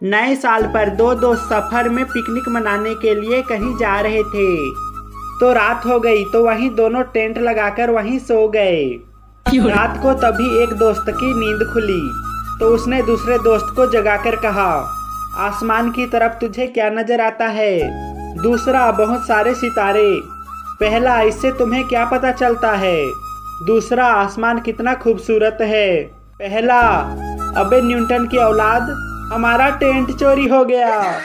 नए साल पर दो दोस्त सफ़र में पिकनिक मनाने के लिए कहीं जा रहे थे। तो रात हो गई तो वहीं दोनों टेंट लगाकर वहीं सो गए। रात को तभी एक दोस्त की नींद खुली तो उसने दूसरे दोस्त को जगाकर कहा, आसमान की तरफ़ तुझे क्या नज़र आता है? दूसरा, बहुत सारे सितारे। पहला, इससे तुम्हें क्या पता चलता है? दूसरा, आसमान कितना खूबसूरत है। पहला, अबे न्यूटन की औलाद हमारा टेंट चोरी हो गया।